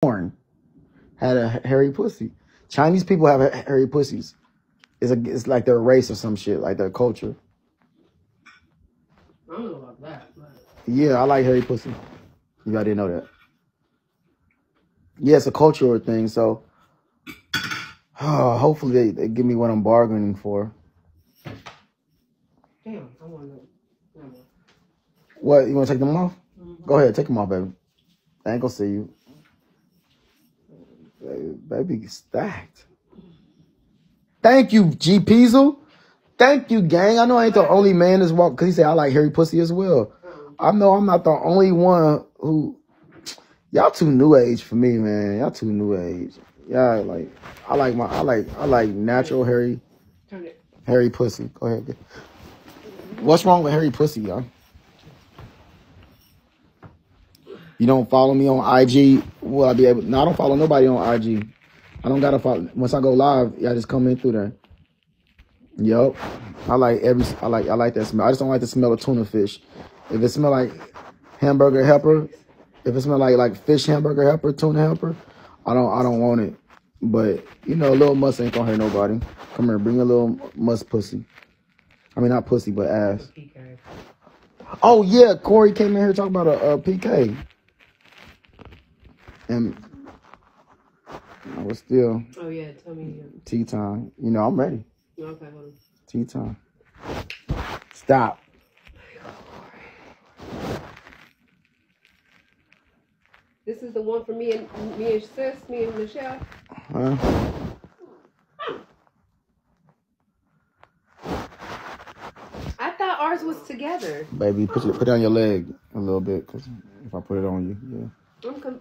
born had a hairy pussy. Chinese people have hairy pussies. It's a, it's like their race or some shit, like their culture. I don't know about that. But... Yeah, I like hairy pussy. You guys didn't know that. Yeah, it's a cultural thing. So oh, hopefully they, they give me what I'm bargaining for. Damn, I want to. What you want to take them off? Mm-hmm. Go ahead, take them off, baby. I ain't gonna see you. Baby, stacked. Thank you, G Peasel. Thank you, gang. I know I ain't the only man that's walk because he said I like hairy pussy as well. I know I'm not the only one who y'all too new age for me, man. Y'all too new age. Y'all like I like my I like I like natural hairy hairy pussy. Go ahead. What's wrong with hairy pussy, y'all? You don't follow me on IG? Will I be able? No, I don't follow nobody on IG. I don't gotta follow. Once I go live, y'all just come in through there. Yup. I like every. I like. I like that smell. I just don't like the smell of tuna fish. If it smell like hamburger helper, if it smell like like fish hamburger helper, tuna helper, I don't. I don't want it. But you know, a little must ain't gonna hurt nobody. Come here, bring a little must pussy. I mean, not pussy, but ass. Oh yeah, Corey came in here talking about a, a PK. And I was still. Oh yeah, tell me. Tea time. You know, I'm ready. Okay, hold on. Tea time. Stop. This is the one for me and me and sis, me and Michelle. Huh? I thought ours was together. Baby, put your, put down your leg a little bit, cause if I put it on you, yeah. I'm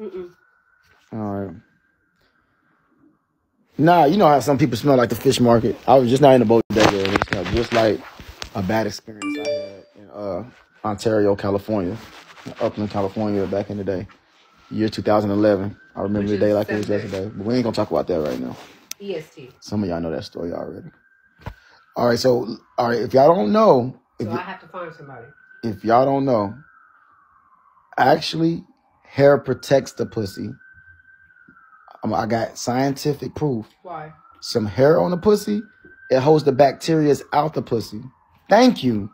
Mm-mm. All right. Nah, you know how some people smell like the fish market. I was just not in the bodega, and it's just like a bad experience I had in uh, Ontario, California, Upland, California, back in the day, year 2011. I remember Which the day like it was yesterday, but we ain't gonna talk about that right now. EST. Some of y'all know that story already. All right, so all right, if y'all don't know, so I have to find somebody. If y'all don't know, actually, hair protects the pussy I got scientific proof. Why? Some hair on the pussy, it holds the bacteria out the pussy. Thank you.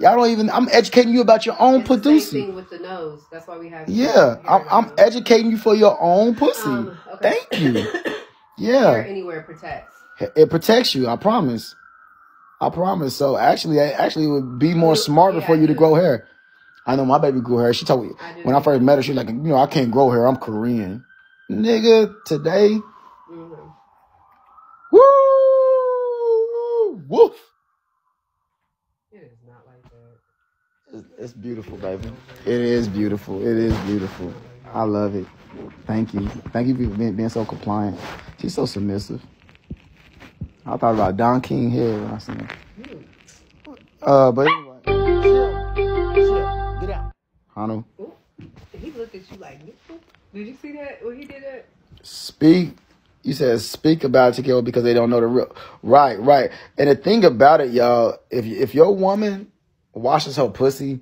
Y'all don't even. I'm educating you about your own pussy. With the nose. That's why we have. Yeah, I'm, I'm educating you for your own pussy. Um, okay. Thank you. Yeah. Hair anywhere protects. It protects you. I promise. I promise. So actually, actually, it would be more smarter yeah, for you to grow hair. I know my baby grew hair. She told me I when I first met her, she was like, you know, I can't grow hair. I'm Korean nigga, today. Mm-hmm. Woo! Woof! It is not like that. It's, it's beautiful, baby. It is beautiful. It is beautiful. I love it. Thank you. Thank you for being, being so compliant. She's so submissive. I thought about Don King here when I seen her. Uh, but anyway. Chill. Chill. Get out. Hano. He looked at you like, did you see that when he did that? Speak. You said speak about it because they don't know the real. Right, right. And the thing about it, y'all, if if your woman washes her pussy,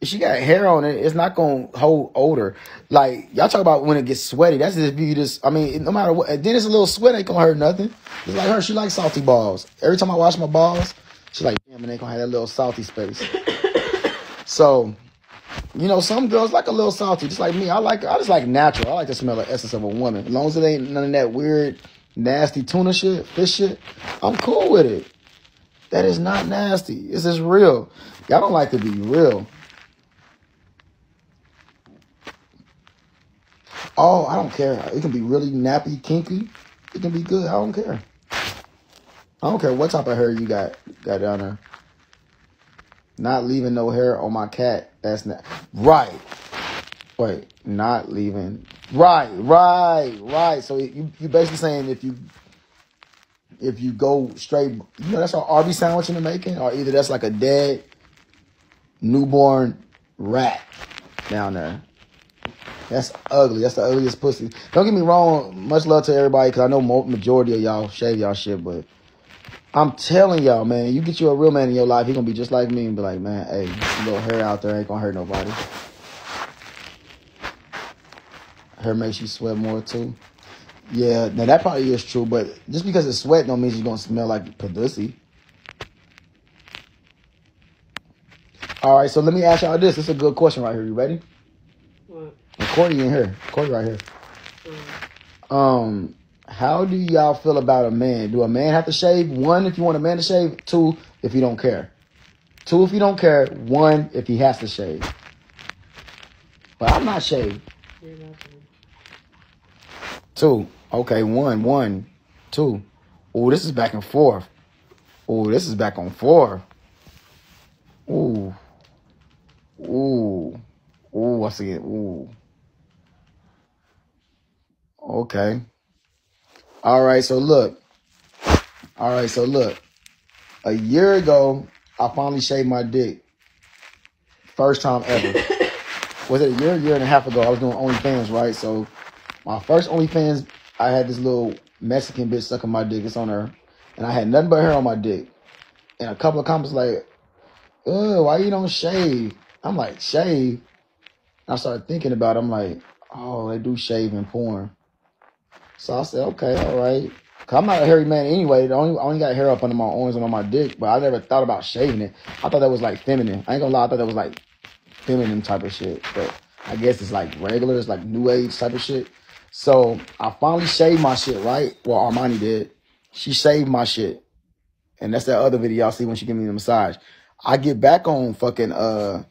if she got hair on it, it's not gonna hold odor. Like y'all talk about when it gets sweaty. That's if you just. I mean, no matter what. Then it's a little sweat. Ain't gonna hurt nothing. It's like her. She likes salty balls. Every time I wash my balls, she like, damn, and they gonna have that little salty space. so you know, some girls like a little salty, just like me. I like, I just like natural. I like to smell the essence of a woman. As long as it ain't none of that weird, nasty tuna shit, fish shit, I'm cool with it. That is not nasty. It's just real. Y'all don't like to be real. Oh, I don't care. It can be really nappy, kinky. It can be good. I don't care. I don't care what type of hair you got got down there. Not leaving no hair on my cat. That's not right. Wait, not leaving. Right, right, right. So you you basically saying if you if you go straight, you know, that's an Arby sandwich in the making, or either that's like a dead newborn rat down there. That's ugly. That's the ugliest pussy. Don't get me wrong. Much love to everybody because I know majority of y'all shave y'all shit, but I'm telling y'all, man, you get you a real man in your life, he gonna be just like me and be like, man, hey, little hair out there ain't gonna hurt nobody. Hair makes you sweat more too. Yeah, now that probably is true, but just because it's sweat don't mean you're gonna smell like pussy. All right, so let me ask y'all this. This is a good question right here. You ready? What? And Corey in here. Corey right here. Um, Um, how do y'all feel about a man? Do a man have to shave? One, if you want a man to shave. Two, if you don't care. Two, if you don't care. One, if he has to shave. But I'm not shaved. Two. Okay, one, one, two. Oh, this is back and forth. Oh, this is back on four. Ooh. Ooh. Ooh, I see it. Ooh. Okay. All right, so look. All right, so look. A year ago, I finally shaved my dick. First time ever. Was it a year, year and a half ago? I was doing OnlyFans, right? So my first OnlyFans, I had this little Mexican bitch sucking my dick. It's on her. And I had nothing but hair on my dick. And a couple of comments like, ugh, why you don't shave? I'm like, shave? I started thinking about it. I'm like, oh, they do shave in porn. So I said, okay, all right. Cause I'm not a hairy man anyway. Only, I only got hair up under my arms and on my dick, but I never thought about shaving it. I thought that was like feminine. I ain't gonna lie, I thought that was like feminine type of shit. But I guess it's like regular, it's like new age type of shit. So I finally shaved my shit, right? Well, Armani did. She shaved my shit. And that's that other video y'all see when she give me the massage. I get back on fucking uh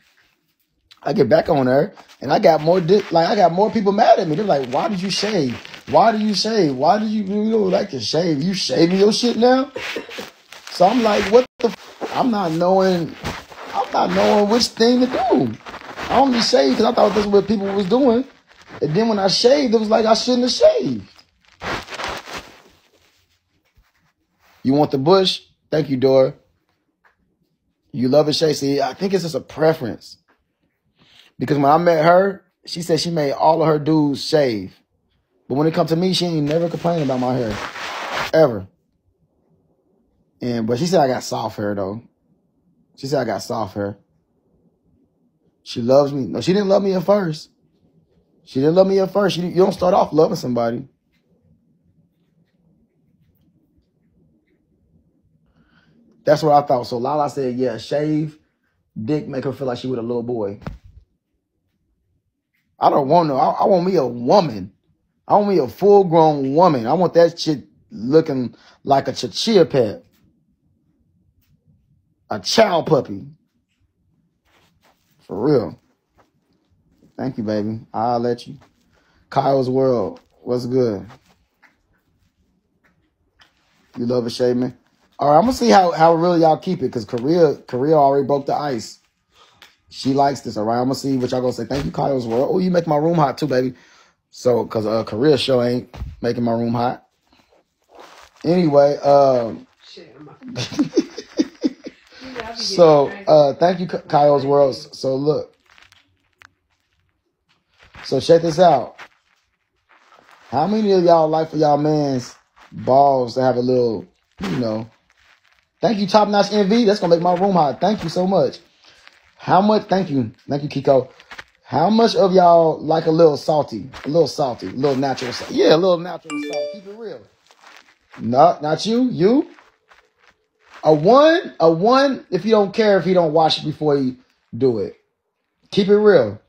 I get back on her and I got more like I got more people mad at me. They're like, why did you shave? Why did you shave? Why did you you don't like to shave? You shaving your shit now? So I'm like, what the? I'm not knowing I'm not knowing which thing to do. I only shaved because I thought this is what people was doing. And then when I shaved, it was like I shouldn't have shaved. You want the bush? Thank you, Dora. You love it, Shay. See, I think it's just a preference. Because when I met her, she said she made all of her dudes shave. But when it comes to me, she ain't never complained about my hair. Ever. And but she said I got soft hair though. She said I got soft hair. She loves me. No, she didn't love me at first. She didn't love me at first. You, you don't start off loving somebody. That's what I thought. So Lala said, yeah, shave, dick, make her feel like she was a little boy. I don't want no. I, I want me a woman. I want me a full grown woman. I want that shit looking like a chichia pet. A child puppy. For real. Thank you, baby. I'll let you. Kyle's World. What's good? You love a shaman? All right, I'm gonna see how how real y'all keep it because Korea Korea already broke the ice. She likes this. All right, I'm gonna see what y'all gonna say. Thank you, Kyle's World. Oh, you make my room hot too, baby. So, cause a Korea show ain't making my room hot. Anyway, um, so uh, thank you, Kyle's World. So look, so check this out. How many of y'all like for y'all man's balls to have a little, you know? Thank you, Top Notch NV. That's gonna make my room hot. Thank you so much. How much? Thank you, thank you, Kiko. How much of y'all like a little salty, a little salty, a little natural? Salt? Yeah, a little natural salt. Keep it real. No, not you. You. A one, a one. If you don't care, if he don't wash it before you do it, keep it real.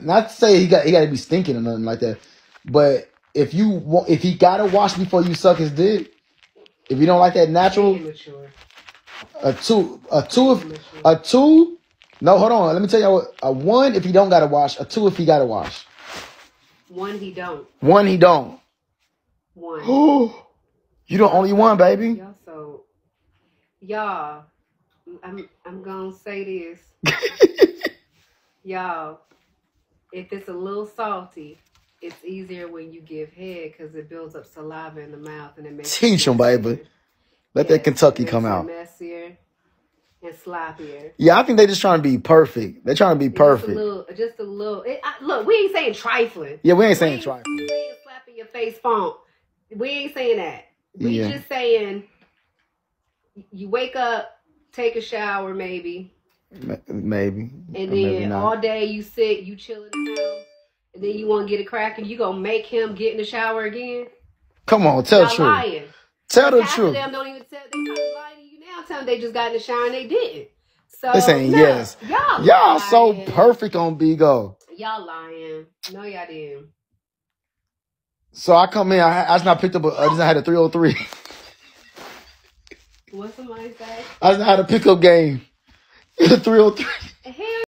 Not to say he got he got to be stinking or nothing like that, but if you want, if he got to wash before you suck his dick, if you don't like that natural, a two, a two, if, a two. No, hold on. Let me tell you what. A one if he don't got to wash. A two if he got to wash. One he don't. One he don't. One. you the only one, baby. Y'all so y'all. I'm I'm gonna say this. Y'all, if it's a little salty, it's easier when you give head because it builds up saliva in the mouth and it makes Teach it 'em, baby. Let that Kentucky come out. Messier and sloppier. Yeah, I think they just trying to be perfect. They're trying to be perfect. Just a little, just a little. It, I, look, we ain't saying trifling. Yeah, we ain't We saying ain't, trifling. we ain't slapping your face font. We ain't saying that. We Yeah. just saying you wake up, take a shower maybe, Maybe. and then all day you sit, you chilling and then you want to get a crack, and you gonna make him get in the shower again? Come on, tell the truth. lying. Tell the Half truth. them don't even tell. They probably lying to you telling they just got in the shower and they didn't. So They saying no, yes. Y'all, Y'all so perfect on Bigo. Y'all lying. No, y'all didn't. So I come in, I, I just not picked up a, I just had a 303. What somebody say? I just had a pickup game. 303.